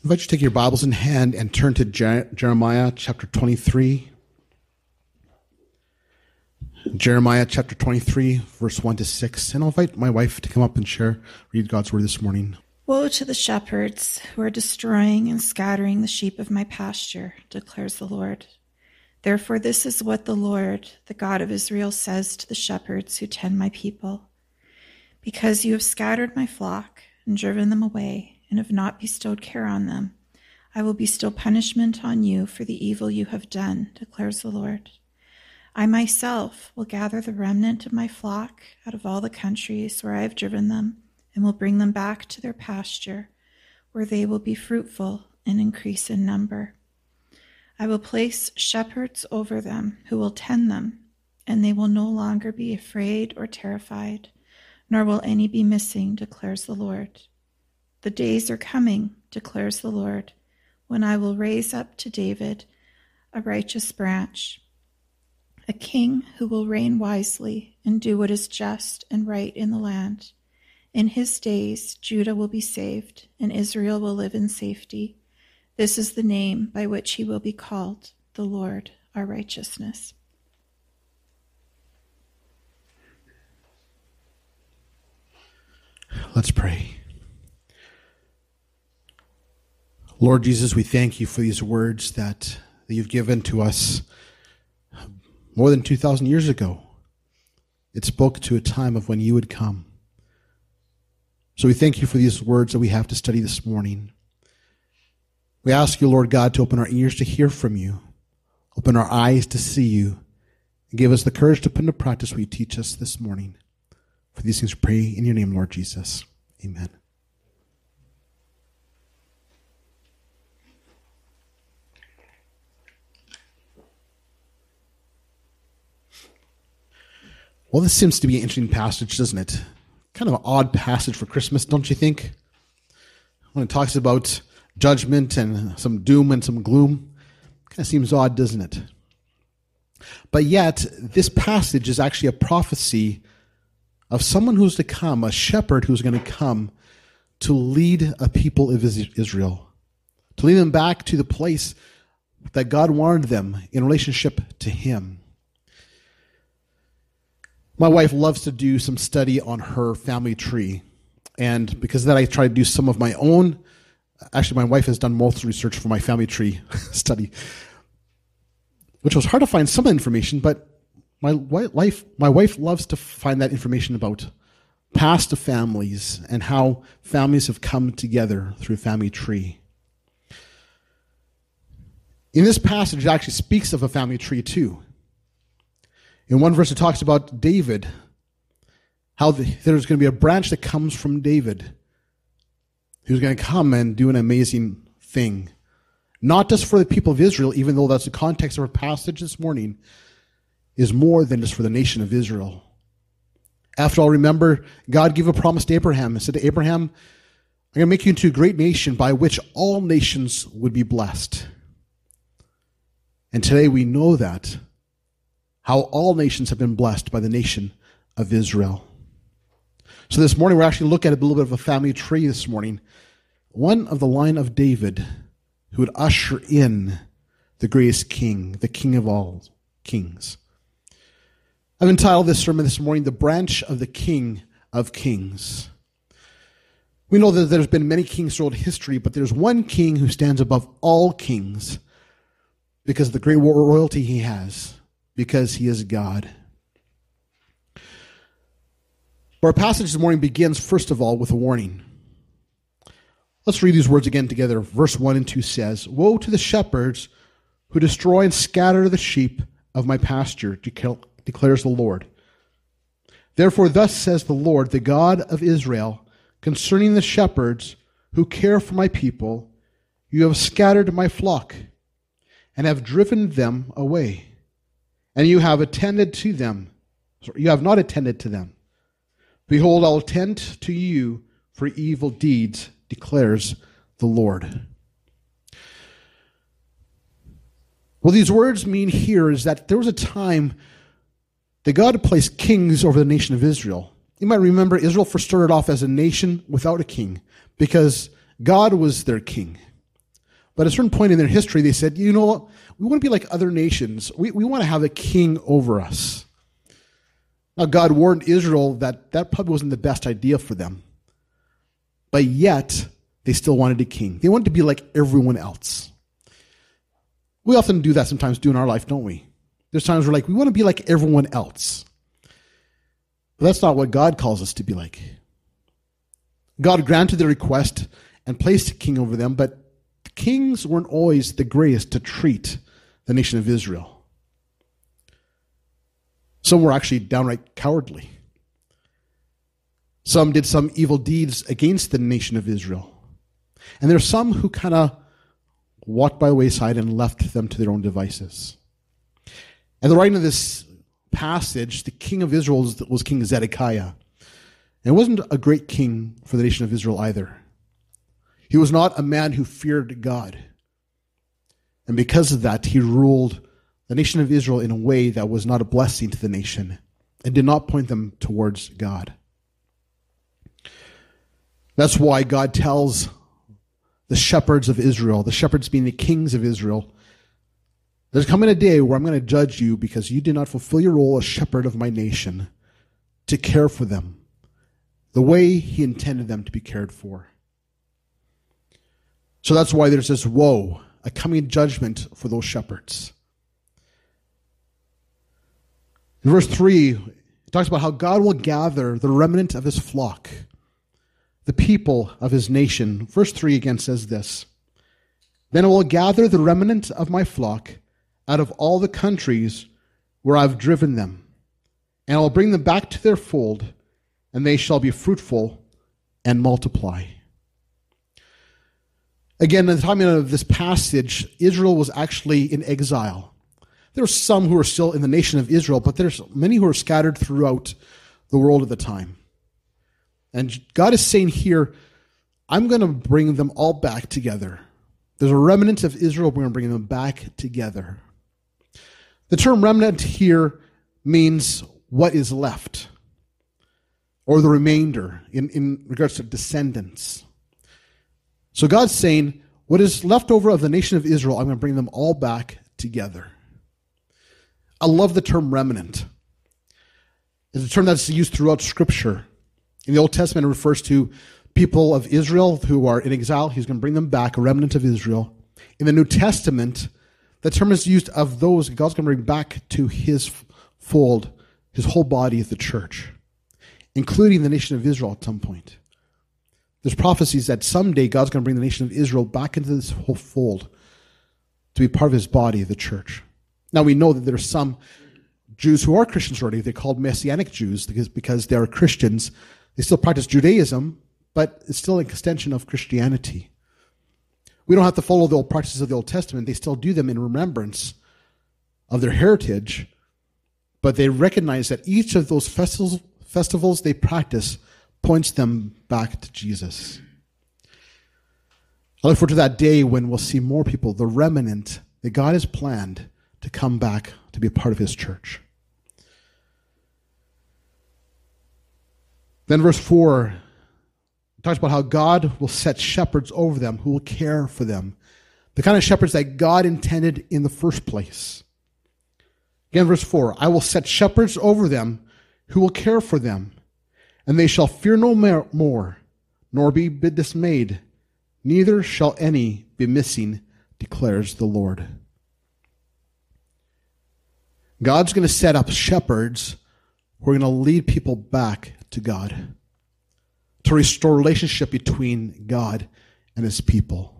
I invite you to take your Bibles in hand and turn to Jeremiah chapter 23. Jeremiah chapter 23, verse 1 to 6. And I'll invite my wife to come up and share, read God's word this morning. Woe to the shepherds who are destroying and scattering the sheep of my pasture, declares the Lord. Therefore, this is what the Lord, the God of Israel, says to the shepherds who tend my people Because you have scattered my flock and driven them away, and have not bestowed care on them, I will bestow punishment on you for the evil you have done, declares the Lord. I myself will gather the remnant of my flock out of all the countries where I have driven them, and will bring them back to their pasture, where they will be fruitful and increase in number. I will place shepherds over them who will tend them, and they will no longer be afraid or terrified, nor will any be missing, declares the Lord. The days are coming, declares the Lord, when I will raise up to David a righteous branch, a king who will reign wisely and do what is just and right in the land. In his days, Judah will be saved, and Israel will live in safety. This is the name by which he will be called, the Lord our righteousness. Let's pray. Lord Jesus, we thank you for these words that, that you've given to us more than 2,000 years ago. It spoke to a time of when you would come. So we thank you for these words that we have to study this morning. We ask you, Lord God, to open our ears to hear from you, open our eyes to see you, and give us the courage to put into practice what you teach us this morning. For these things we pray in your name, Lord Jesus. Amen. Well, this seems to be an interesting passage, doesn't it? Kind of an odd passage for Christmas, don't you think? When it talks about judgment and some doom and some gloom, kind of seems odd, doesn't it? But yet, this passage is actually a prophecy of someone who's to come, a shepherd who's going to come to lead a people of Israel, to lead them back to the place that God wanted them in relationship to Him. My wife loves to do some study on her family tree. And because that, I try to do some of my own. Actually, my wife has done most research for my family tree study, which was hard to find some information, but my wife, my wife loves to find that information about past families and how families have come together through family tree. In this passage, it actually speaks of a family tree too. In one verse, it talks about David, how the, there's going to be a branch that comes from David who's going to come and do an amazing thing. Not just for the people of Israel, even though that's the context of our passage this morning, is more than just for the nation of Israel. After all, remember, God gave a promise to Abraham and said to Abraham, I'm going to make you into a great nation by which all nations would be blessed. And today we know that how all nations have been blessed by the nation of Israel. So this morning we're actually looking at a little bit of a family tree this morning. One of the line of David who would usher in the greatest king, the king of all kings. I've entitled this sermon this morning, The Branch of the King of Kings. We know that there's been many kings throughout history, but there's one king who stands above all kings because of the great royalty he has because he is God. Our passage this morning begins, first of all, with a warning. Let's read these words again together. Verse 1 and 2 says, Woe to the shepherds who destroy and scatter the sheep of my pasture, declares the Lord. Therefore, thus says the Lord, the God of Israel, concerning the shepherds who care for my people, you have scattered my flock and have driven them away and you have attended to them. You have not attended to them. Behold, I'll attend to you for evil deeds, declares the Lord. What these words mean here is that there was a time that God placed kings over the nation of Israel. You might remember Israel first started off as a nation without a king because God was their king. But at a certain point in their history, they said, you know? We want to be like other nations. We, we want to have a king over us. Now, God warned Israel that that probably wasn't the best idea for them. But yet, they still wanted a king. They wanted to be like everyone else. We often do that sometimes, do in our life, don't we? There's times we're like, we want to be like everyone else. But that's not what God calls us to be like. God granted their request and placed a king over them, but kings weren't always the greatest to treat the nation of Israel. Some were actually downright cowardly. Some did some evil deeds against the nation of Israel. And there are some who kind of walked by the wayside and left them to their own devices. At the writing of this passage, the king of Israel was, King Zedekiah. And wasn't a great king for the nation of Israel either. He was not a man who feared God. And because of that, he ruled the nation of Israel in a way that was not a blessing to the nation and did not point them towards God. That's why God tells the shepherds of Israel, the shepherds being the kings of Israel, there's coming a day where I'm going to judge you because you did not fulfill your role as shepherd of my nation to care for them the way he intended them to be cared for. So that's why there's this woe, a coming judgment for those shepherds. In verse 3, it talks about how God will gather the remnant of his flock, the people of his nation. Verse 3 again says this Then I will gather the remnant of my flock out of all the countries where I've driven them, and I will bring them back to their fold and they shall be fruitful and multiply. Again, at the time of this passage, Israel was actually in exile. There were some who were still in the nation of Israel, but there's many who are scattered throughout the world at the time. And God is saying here, I'm going to bring them all back together. There's a remnant of Israel, we're going to bring them back together. The term remnant here means what is left or the remainder in, in regards to descendants. So God's saying, what is left over of the nation of Israel, I'm going to bring them all back together. I love the term remnant. It's a term that's used throughout Scripture. In the Old Testament, it refers to people of Israel who are in exile. He's going to bring them back, a remnant of Israel. In the New Testament, the term is used of those God's going to bring back to his fold, his whole body, of the church including the nation of Israel at some point. There's prophecies that someday God's going to bring the nation of Israel back into this whole fold to be part of his body, the church. Now we know that there are some Jews who are Christians already. They're called Messianic Jews because, because they are Christians. They still practice Judaism, but it's still an extension of Christianity. We don't have to follow the old practices of the Old Testament. They still do them in remembrance of their heritage, but they recognize that each of those festivals, festivals they practice points them back to Jesus. I look forward to that day when we'll see more people, the remnant that God has planned to come back to be a part of his church. Then, verse 4 talks about how God will set shepherds over them who will care for them. The kind of shepherds that God intended in the first place. Again, verse 4 I will set shepherds over them who will care for them, and they shall fear no more, nor be dismayed, neither shall any be missing, declares the Lord. God's going to set up shepherds who are going to lead people back to God, to restore relationship between God and his people.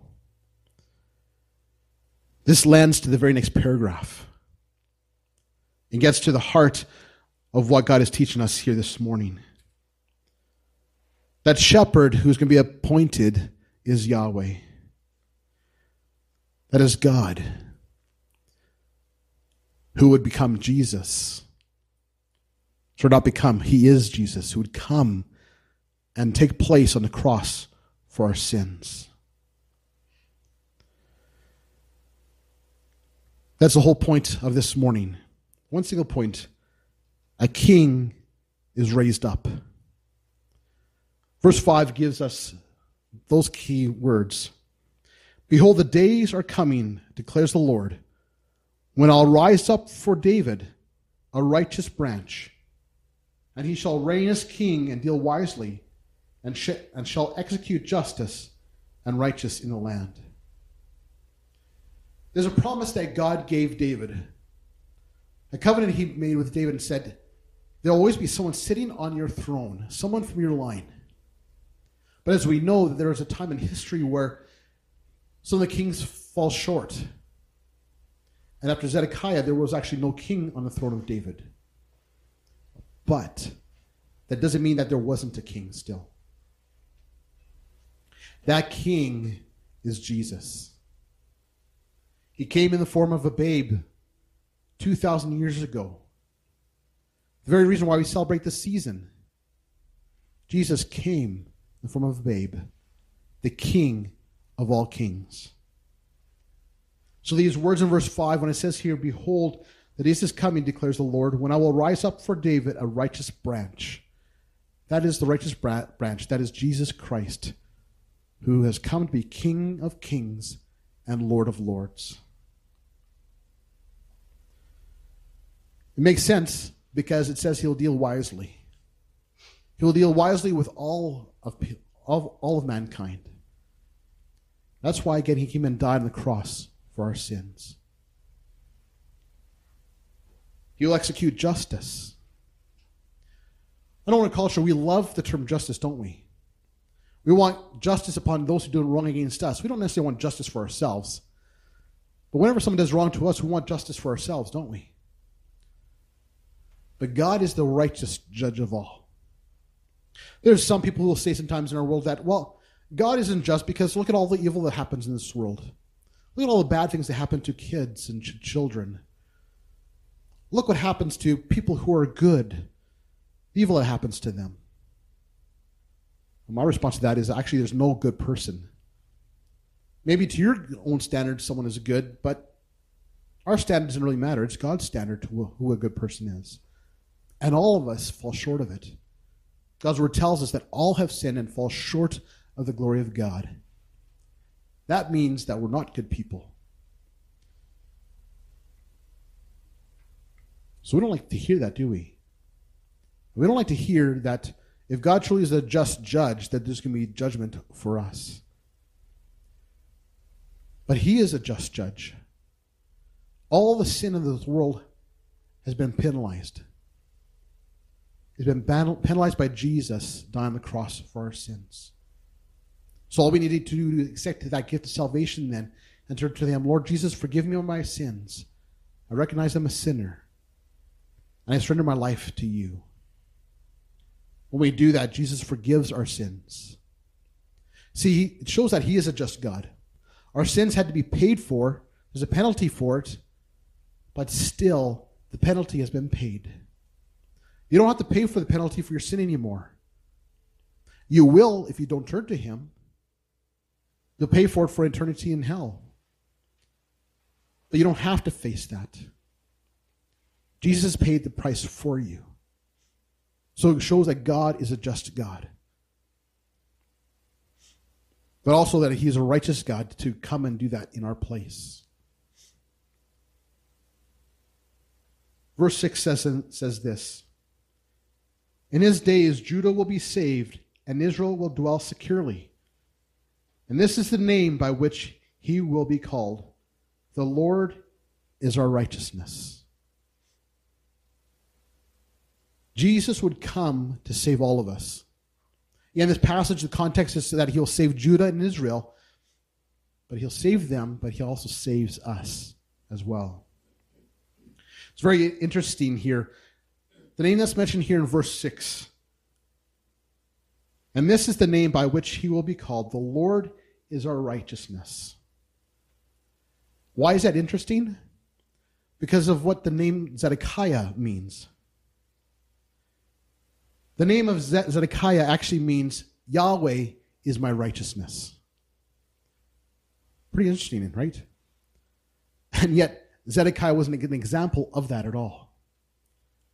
This lands to the very next paragraph. It gets to the heart of what God is teaching us here this morning. That shepherd who's going to be appointed is Yahweh. That is God, who would become Jesus. So not become, he is Jesus, who would come and take place on the cross for our sins. That's the whole point of this morning. One single point a king is raised up. Verse 5 gives us those key words. Behold, the days are coming, declares the Lord, when I'll rise up for David a righteous branch, and he shall reign as king and deal wisely, and, sh- and shall execute justice and righteous in the land. There's a promise that God gave David, a covenant he made with David and said, There'll always be someone sitting on your throne, someone from your line. But as we know, there was a time in history where some of the kings fall short. And after Zedekiah, there was actually no king on the throne of David. But that doesn't mean that there wasn't a king still. That king is Jesus. He came in the form of a babe 2,000 years ago. The very reason why we celebrate this season. Jesus came the form of a babe, the king of all kings. So these words in verse 5, when it says here, Behold, days is coming, declares the Lord, when I will rise up for David a righteous branch. That is the righteous branch. That is Jesus Christ, who has come to be King of kings and Lord of lords. It makes sense because it says he'll deal wisely. He will deal wisely with all of, of, all of mankind. That's why, again, he came and died on the cross for our sins. He'll execute justice. I know in our culture we love the term justice, don't we? We want justice upon those who do wrong against us. We don't necessarily want justice for ourselves. But whenever someone does wrong to us, we want justice for ourselves, don't we? But God is the righteous judge of all. There's some people who will say sometimes in our world that, well, God isn't just because look at all the evil that happens in this world. Look at all the bad things that happen to kids and ch- children. Look what happens to people who are good, the evil that happens to them. My response to that is actually, there's no good person. Maybe to your own standards, someone is good, but our standard doesn't really matter. It's God's standard to who a good person is. And all of us fall short of it. God's word tells us that all have sinned and fall short of the glory of God. That means that we're not good people. So we don't like to hear that, do we? We don't like to hear that if God truly is a just judge, that there's going to be judgment for us. But He is a just judge. All the sin of this world has been penalized has been penalized by Jesus dying on the cross for our sins. So all we need to do is accept that gift of salvation then and turn to Him, Lord Jesus, forgive me of my sins. I recognize I'm a sinner. And I surrender my life to you. When we do that, Jesus forgives our sins. See, it shows that He is a just God. Our sins had to be paid for, there's a penalty for it, but still, the penalty has been paid. You don't have to pay for the penalty for your sin anymore. You will if you don't turn to Him. You'll pay for it for eternity in hell. But you don't have to face that. Jesus paid the price for you. So it shows that God is a just God. But also that He is a righteous God to come and do that in our place. Verse 6 says, says this in his days, Judah will be saved, and Israel will dwell securely. And this is the name by which he will be called The Lord is our righteousness. Jesus would come to save all of us. In this passage, the context is that he'll save Judah and Israel, but he'll save them, but he also saves us as well. It's very interesting here the name that's mentioned here in verse 6. And this is the name by which he will be called. The Lord is our righteousness. Why is that interesting? Because of what the name Zedekiah means. The name of Zedekiah actually means Yahweh is my righteousness. Pretty interesting, right? And yet, Zedekiah wasn't an example of that at all.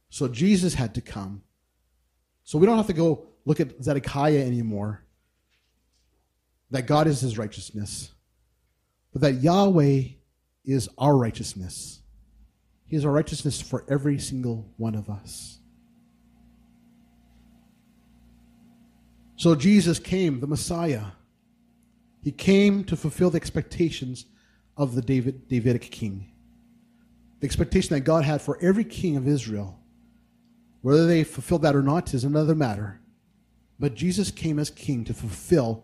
So Jesus had to come. So we don't have to go look at Zedekiah anymore. That God is his righteousness. but that Yahweh is our righteousness. He is our righteousness for every single one of us. So Jesus came, the Messiah. He came to fulfill the expectations of the David, Davidic king. The expectation that God had for every king of Israel. Whether they fulfilled that or not is another matter. But Jesus came as king to fulfill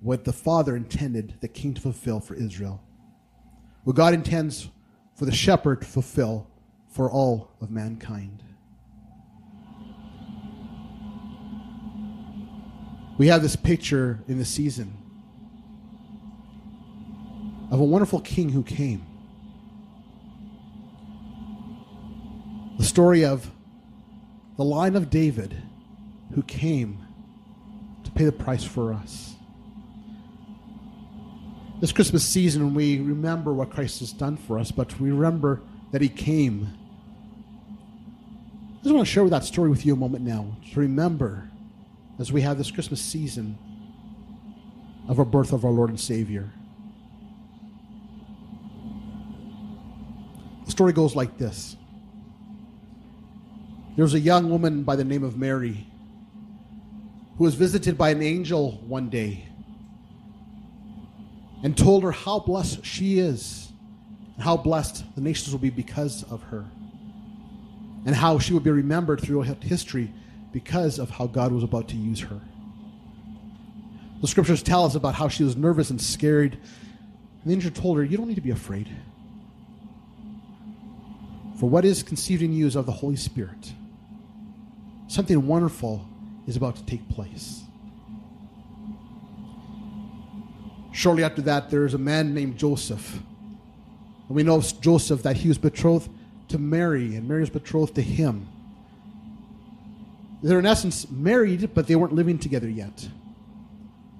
what the Father intended the king to fulfill for Israel. What God intends for the shepherd to fulfill for all of mankind. We have this picture in the season of a wonderful king who came. The story of the line of David who came to pay the price for us. This Christmas season, we remember what Christ has done for us, but we remember that he came. I just want to share that story with you a moment now to remember as we have this Christmas season of our birth of our Lord and Savior. The story goes like this There was a young woman by the name of Mary who was visited by an angel one day and told her how blessed she is and how blessed the nations will be because of her and how she would be remembered throughout history because of how God was about to use her. The scriptures tell us about how she was nervous and scared. And the angel told her, You don't need to be afraid. For what is conceived in you is of the Holy Spirit. Something wonderful is about to take place. Shortly after that, there is a man named Joseph. And we know Joseph that he was betrothed to Mary, and Mary was betrothed to him. They're in essence married, but they weren't living together yet.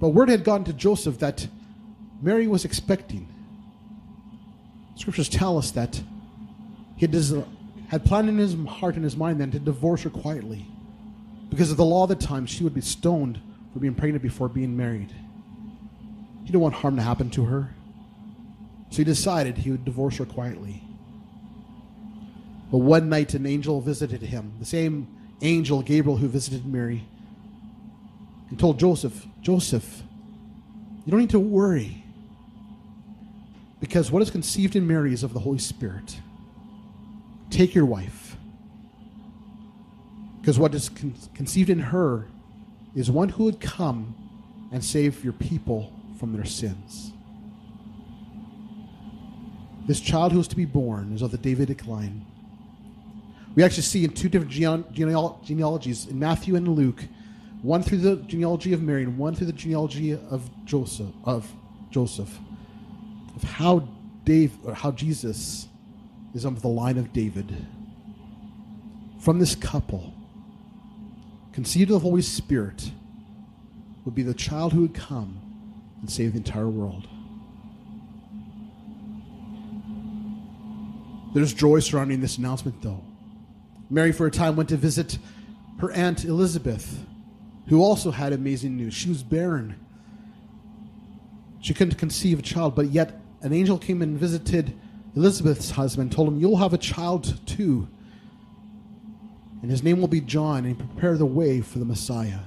But word had gotten to Joseph that Mary was expecting. Scriptures tell us that he had planned in his heart and his mind then to divorce her quietly. Because of the law of the time, she would be stoned for being pregnant before being married. He didn't want harm to happen to her. So he decided he would divorce her quietly. But one night, an angel visited him, the same angel, Gabriel, who visited Mary, and told Joseph, Joseph, you don't need to worry because what is conceived in Mary is of the Holy Spirit. Take your wife. Because what is con- conceived in her is one who would come and save your people from their sins. This child who is to be born is of the Davidic line we actually see in two different genealogies in Matthew and Luke, one through the genealogy of Mary and one through the genealogy of Joseph of Joseph, of how Dave or how Jesus is of the line of David. From this couple, conceived of the Holy Spirit, would be the child who would come and save the entire world. There's joy surrounding this announcement, though. Mary, for a time, went to visit her aunt Elizabeth, who also had amazing news. She was barren. She couldn't conceive a child, but yet an angel came and visited Elizabeth's husband, told him, You'll have a child too. And his name will be John, and prepare the way for the Messiah.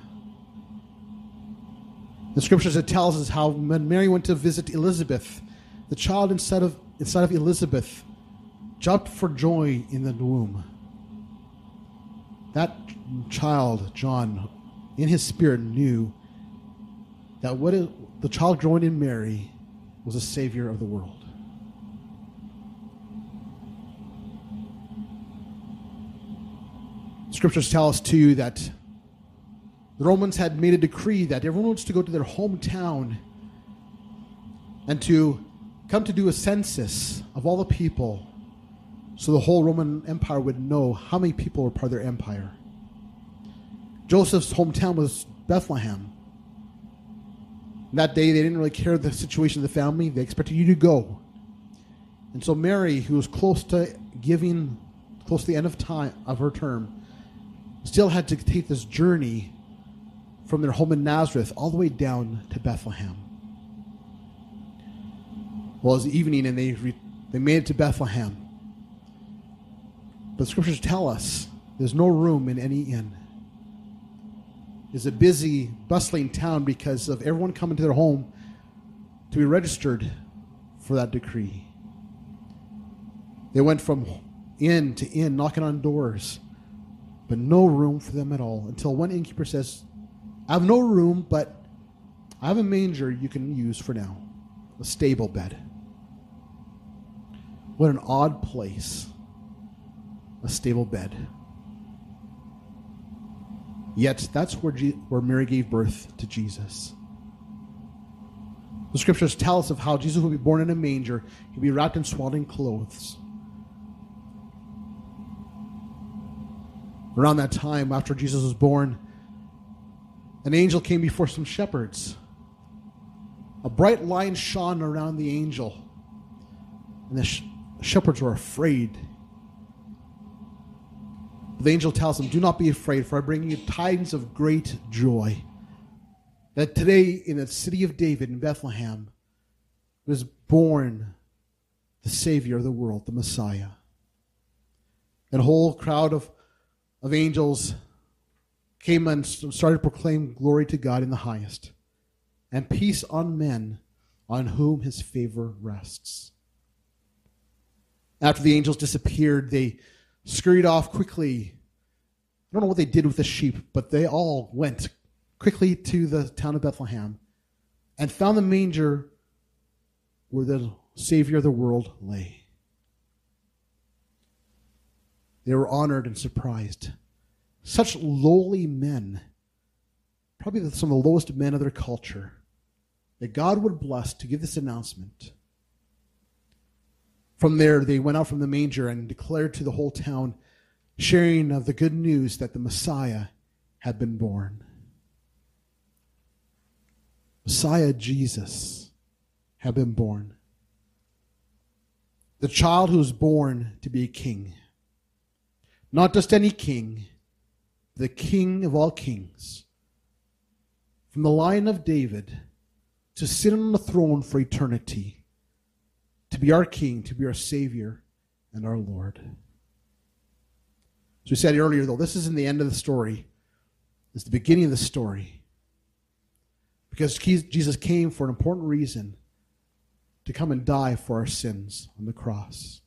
The scriptures it tells us how when Mary went to visit Elizabeth, the child instead of instead of Elizabeth jumped for joy in the womb that child, John, in his spirit knew that what it, the child growing in Mary was a savior of the world. Scriptures tell us too that the Romans had made a decree that everyone was to go to their hometown and to come to do a census of all the people so the whole Roman Empire would know how many people were part of their empire. Joseph's hometown was Bethlehem. That day, they didn't really care the situation of the family. They expected you to go. And so Mary, who was close to giving, close to the end of time of her term, still had to take this journey from their home in Nazareth all the way down to Bethlehem. Well, it was evening and they, re- they made it to Bethlehem. But scriptures tell us there's no room in any inn. It's a busy, bustling town because of everyone coming to their home to be registered for that decree. They went from inn to inn, knocking on doors, but no room for them at all until one innkeeper says, I have no room, but I have a manger you can use for now, a stable bed. What an odd place, a stable bed. Yet that's where, Je- where Mary gave birth to Jesus. The scriptures tell us of how Jesus will be born in a manger. He'll be wrapped in swaddling clothes. Around that time, after Jesus was born, an angel came before some shepherds. A bright light shone around the angel, and the sh- shepherds were afraid. The angel tells them, Do not be afraid, for I bring you tidings of great joy. That today, in the city of David in Bethlehem, was born the Savior of the world, the Messiah. And a whole crowd of, of angels came and started to proclaim glory to God in the highest, and peace on men on whom his favor rests. After the angels disappeared, they scurried off quickly. I don't know what they did with the sheep, but they all went quickly to the town of Bethlehem and found the manger where the Savior of the world lay. They were honored and surprised. Such lowly men, probably some of the lowest men of their culture, that God would bless to give this announcement. From there, they went out from the manger and declared to the whole town, sharing of the good news that the Messiah had been born. Messiah Jesus had been born. The child who was born to be a king. Not just any king, the king of all kings. From the line of David to sit on the throne for eternity, to be our king, to be our savior and our Lord. As we said earlier, though, this isn't the end of the story, it's the beginning of the story. Because Jesus came for an important reason to come and die for our sins on the cross.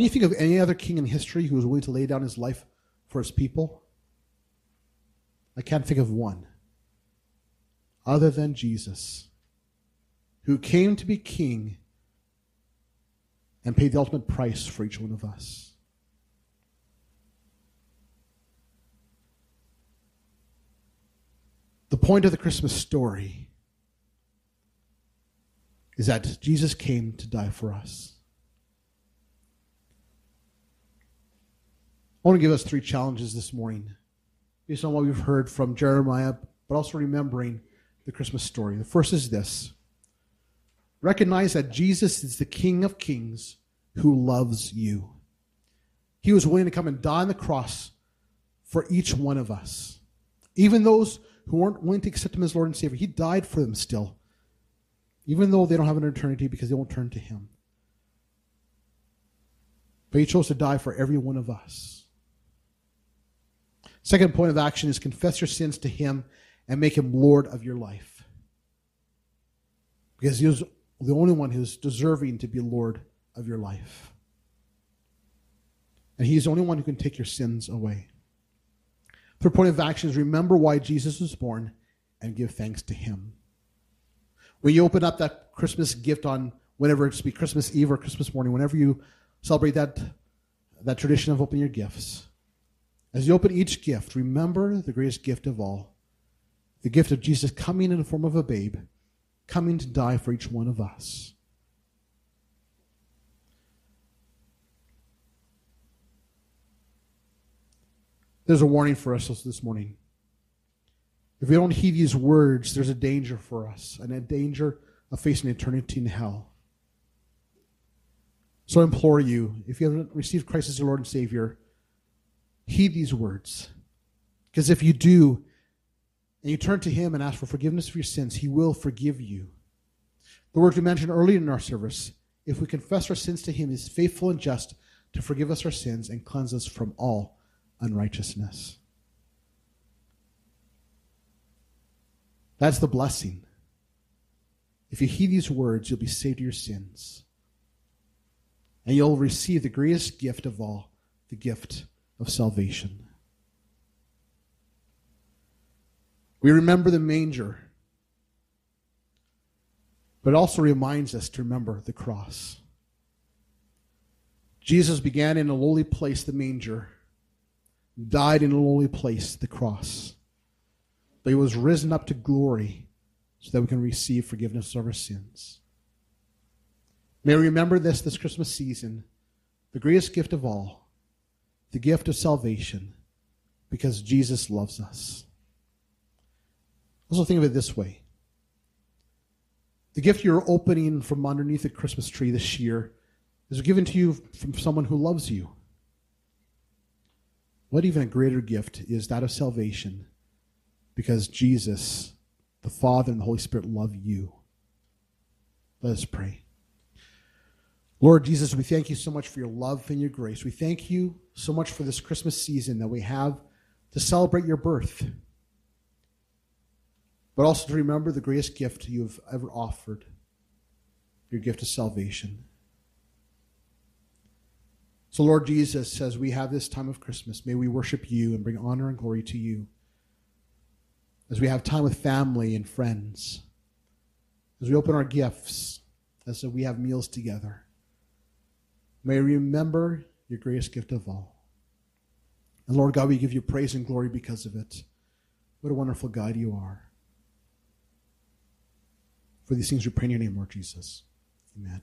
Can you think of any other king in history who was willing to lay down his life for his people? I can't think of one other than Jesus, who came to be king and paid the ultimate price for each one of us. The point of the Christmas story is that Jesus came to die for us. I want to give us three challenges this morning based on what we've heard from Jeremiah, but also remembering the Christmas story. The first is this recognize that Jesus is the King of Kings who loves you. He was willing to come and die on the cross for each one of us. Even those who weren't willing to accept him as Lord and Savior, he died for them still. Even though they don't have an eternity because they won't turn to him. But he chose to die for every one of us. Second point of action is confess your sins to him and make him Lord of your life. Because he was the only one who's deserving to be Lord of your life. And he's the only one who can take your sins away. Third point of action is remember why Jesus was born and give thanks to him. When you open up that Christmas gift on whenever it's be Christmas Eve or Christmas morning, whenever you celebrate that, that tradition of opening your gifts, as you open each gift, remember the greatest gift of all the gift of Jesus coming in the form of a babe, coming to die for each one of us. There's a warning for us this morning. If we don't heed these words, there's a danger for us, and a danger of facing eternity in hell. So I implore you, if you haven't received Christ as your Lord and Savior, heed these words. Because if you do, and you turn to Him and ask for forgiveness of your sins, He will forgive you. The words we mentioned earlier in our service if we confess our sins to him, he is faithful and just to forgive us our sins and cleanse us from all unrighteousness. That's the blessing. If you heed these words, you'll be saved of your sins. And you'll receive the greatest gift of all, the gift of salvation. We remember the manger, but it also reminds us to remember the cross. Jesus began in a lowly place, the manger, died in a lowly place, the cross. But he was risen up to glory so that we can receive forgiveness of our sins. May we remember this this Christmas season, the greatest gift of all, the gift of salvation, because Jesus loves us. Also, think of it this way the gift you're opening from underneath the Christmas tree this year is given to you from someone who loves you. What even a greater gift is that of salvation because Jesus, the Father, and the Holy Spirit love you. Let us pray. Lord Jesus, we thank you so much for your love and your grace. We thank you so much for this Christmas season that we have to celebrate your birth but also to remember the greatest gift you have ever offered your gift of salvation. So, Lord Jesus, as we have this time of Christmas, may we worship you and bring honor and glory to you. As we have time with family and friends, as we open our gifts, as we have meals together, may remember your greatest gift of all. And Lord God, we give you praise and glory because of it. What a wonderful God you are. For these things we pray in your name, Lord Jesus. Amen.